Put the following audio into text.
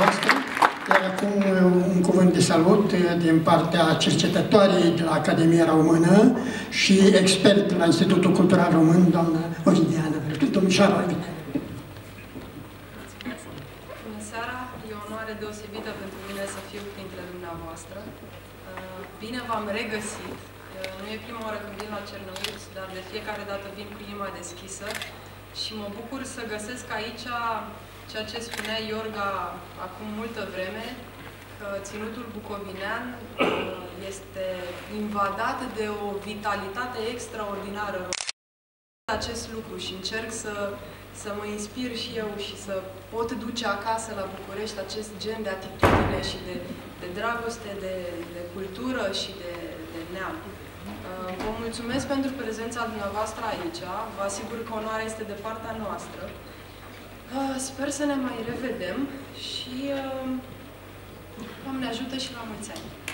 dumneavoastră. Iar acum un cuvânt de salut din partea cercetătoarei de la Academia Română și expert la Institutul Cultural Român, doamna Ovidiana Domnișoara Bună seara! E o onoare deosebită pentru mine să fiu printre dumneavoastră. Bine v-am regăsit! Nu e prima oară când vin la Cernăuți, dar de fiecare dată vin cu inima deschisă și mă bucur să găsesc aici ceea ce spunea Iorga acum multă vreme, că ținutul bucovinean uh, este invadat de o vitalitate extraordinară. Acest lucru și încerc să, să mă inspir și eu și să pot duce acasă la București acest gen de atitudine și de, de dragoste, de, de cultură și de, de neam. Uh, vă mulțumesc pentru prezența dumneavoastră aici. Vă asigur că onoarea este de partea noastră. Uh, sper să ne mai revedem și uh, Doamne ajută și la mulți ani!